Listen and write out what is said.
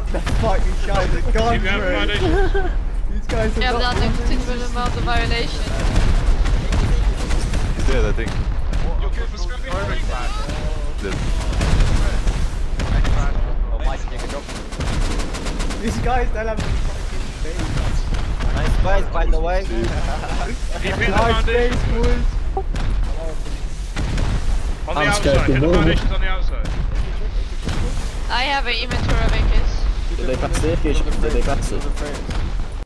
What the fuck? These guys are gone Keep going, through. These guys are Yeah, but not that's a considerable amount of violation. He's dead, I think. You're for scrapping Dead. Oh, Mike, take a drop. These guys don't have any fucking space. Nice space, by the way. Keep hitting Nice foundation. space, boys. On the I'm outside, scared hit to the move. foundations on the outside. I have an inventory of AKs. Did they pass AK? Did they pass it?